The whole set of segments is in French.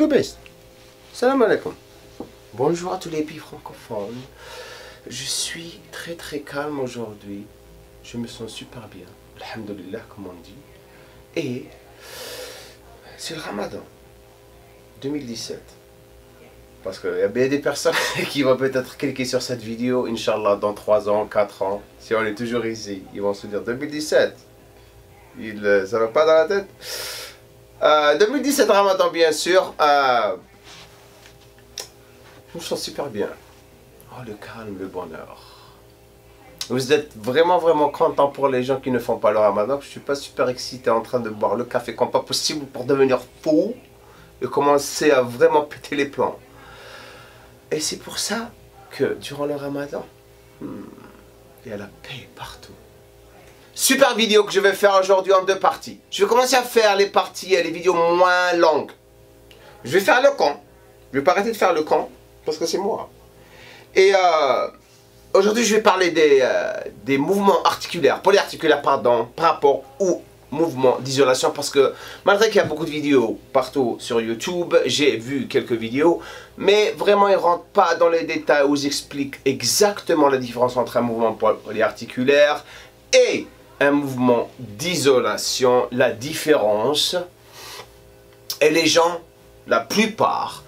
gloubiste. Salam alaikum. Bonjour à tous les pays francophones. Je suis très très calme aujourd'hui. Je me sens super bien. Alhamdulillah, comme on dit. Et c'est le ramadan 2017. Parce qu'il y a bien des personnes qui vont peut-être cliquer sur cette vidéo, Inch'Allah, dans 3 ans, 4 ans, si on est toujours ici. Ils vont se dire 2017. Il, euh, ça va pas dans la tête. 2017 euh, Ramadan, bien sûr. Euh, je me sens super bien. Oh, le calme, le bonheur. Vous êtes vraiment, vraiment content pour les gens qui ne font pas le ramadan. Je suis pas super excité en train de boire le café comme pas possible pour devenir fou et commencer à vraiment péter les plans. Et c'est pour ça que durant le ramadan, hmm, il y a la paix partout. Super vidéo que je vais faire aujourd'hui en deux parties. Je vais commencer à faire les parties et les vidéos moins longues. Je vais faire le camp. Je vais pas arrêter de faire le camp parce que c'est moi. Et euh, aujourd'hui, je vais parler des, euh, des mouvements articulaires, polyarticulaires, pardon, par rapport aux mouvements d'isolation. Parce que malgré qu'il y a beaucoup de vidéos partout sur YouTube, j'ai vu quelques vidéos, mais vraiment, ils ne rentrent pas dans les détails où ils expliquent exactement la différence entre un mouvement polyarticulaire et un mouvement d'isolation, la différence. Et les gens, la plupart,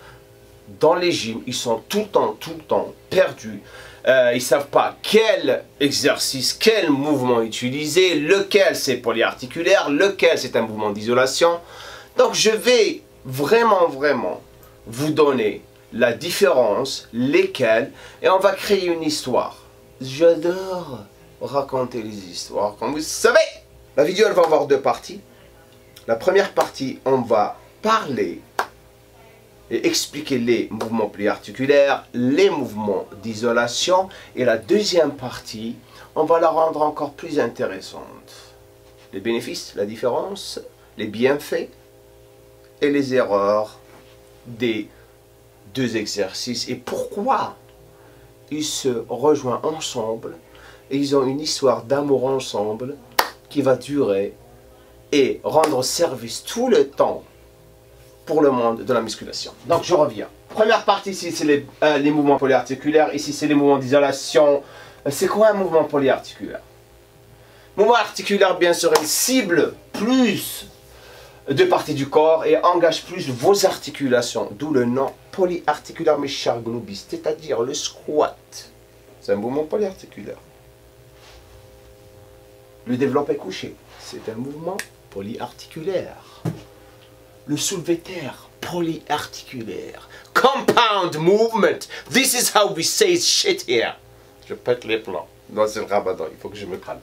dans les gyms, ils sont tout le temps, tout le temps perdus. Euh, ils ne savent pas quel exercice, quel mouvement utiliser, lequel c'est polyarticulaire, lequel c'est un mouvement d'isolation. Donc je vais vraiment, vraiment vous donner la différence, lesquels, et on va créer une histoire. J'adore raconter les histoires, comme vous savez. La vidéo, elle va avoir deux parties. La première partie, on va parler et expliquer les mouvements polyarticulaires, les mouvements d'isolation. Et la deuxième partie, on va la rendre encore plus intéressante. Les bénéfices, la différence, les bienfaits et les erreurs des deux exercices et pourquoi ils se rejoignent ensemble et ils ont une histoire d'amour ensemble qui va durer et rendre service tout le temps pour le monde de la musculation. Donc je reviens. Première partie ici, c'est les, euh, mouvements polyarticulaires. Ici, c'est les mouvements d'isolation. Euh, c'est quoi un mouvement polyarticulaire? Mouvement articulaire, bien sûr, il cible plus de parties du corps et engage plus vos articulations. D'où le nom polyarticulaire, mes chers globistes, c'est-à-dire le squat. C'est un mouvement polyarticulaire. Le développé couché, c'est un mouvement polyarticulaire le soulevé terre polyarticulaire. Compound movement. This is how we say shit here. Je pète les plans. Non, c'est le ramadan, il faut que je me calme.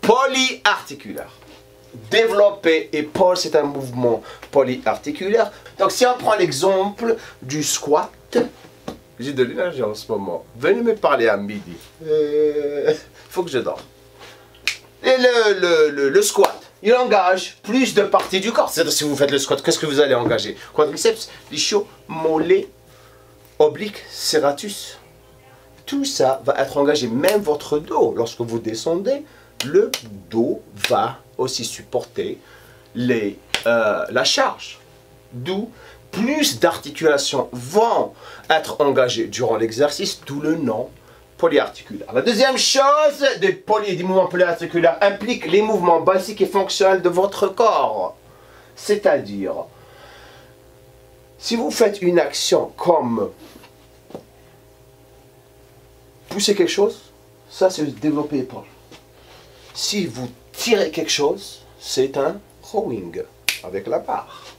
Polyarticulaire. Développé et c'est un mouvement polyarticulaire. Donc si on prend l'exemple du squat, j'ai de l'énergie en ce moment. Venez me parler à midi. Il euh, faut que je dors. Et le, squat il engage plus de parties du corps. C'est-à-dire, si vous faites le squat, qu'est-ce que vous allez engager? Quadriceps, l'ischio, mollet, oblique, serratus. Tout ça va être engagé, même votre dos. Lorsque vous descendez, le dos va aussi supporter euh, la charge. D'où plus d'articulations vont être engagées durant l'exercice, d'où le nom polyarticulaire. La deuxième chose des, mouvements polyarticulaires implique les mouvements basiques et fonctionnels de votre corps. C'est-à-dire, si vous faites une action comme pousser quelque chose, ça c'est développer l'épaule. Si vous tirez quelque chose, c'est un rowing avec la barre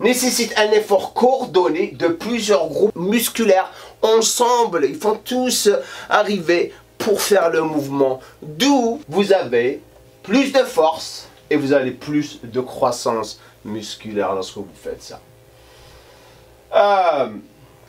nécessite un effort coordonné de plusieurs groupes musculaires ensemble. Ils font tous arriver pour faire le mouvement. D'où vous avez plus de force et vous avez plus de croissance musculaire lorsque vous faites ça. Euh,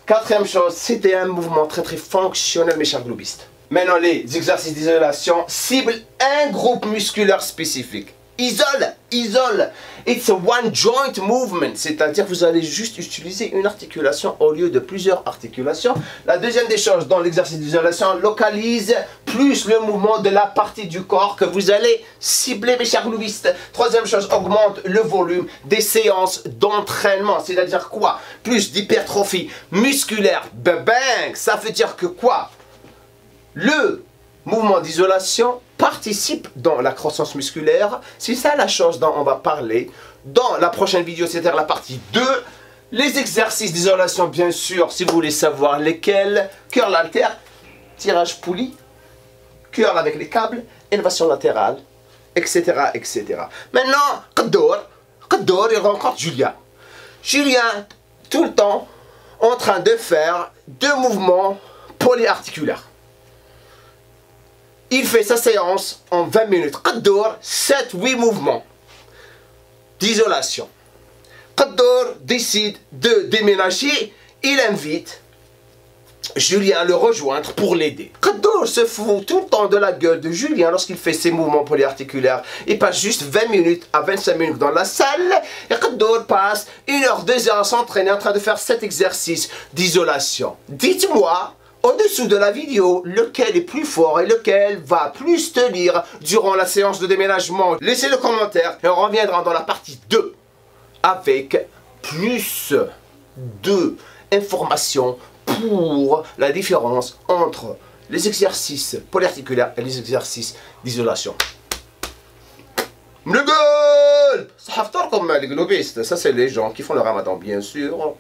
quatrième chose, c'était un mouvement très très fonctionnel, mes chers globistes. Maintenant, les exercices d'isolation ciblent un groupe musculaire spécifique. isole, isole. It's a one joint movement, c'est-à-dire vous allez juste utiliser une articulation au lieu de plusieurs articulations. La deuxième des choses dans l'exercice d'isolation, localise plus le mouvement de la partie du corps que vous allez cibler, mes chers louistes. Troisième chose, augmente le volume des séances d'entraînement, c'est-à-dire quoi? Plus d'hypertrophie musculaire, bang, ça veut dire que quoi? Le mouvement d'isolation participe dans la croissance musculaire. C'est ça la chose dont on va parler dans la prochaine vidéo, c'est-à-dire la partie 2. Les exercices d'isolation, bien sûr, si vous voulez savoir lesquels. Cœur latère, tirage poulie, cœur avec les câbles, élévation latérale, etc. etc. Maintenant, Kador, Kador, il rencontre Julien. Julien, tout le temps, en train de faire deux mouvements polyarticulaires. Il fait sa séance en 20 minutes. Kador, 7-8 mouvements d'isolation. Kador décide de déménager. Il invite Julien à le rejoindre pour l'aider. Kador se fout tout le temps de la gueule de Julien lorsqu'il fait ses mouvements polyarticulaires. Il passe juste 20 minutes à 25 minutes dans la salle et Kador passe une heure, deux heures à s'entraîner en train de faire cet exercice d'isolation. Dites-moi, au-dessous de la vidéo, lequel est plus fort et lequel va plus tenir durant la séance de déménagement? Laissez le commentaire et on reviendra dans la partie 2 avec plus de informations pour la différence entre les exercices polyarticulaires et les exercices d'isolation. Le Ça c'est les gens qui font le ramadan bien sûr.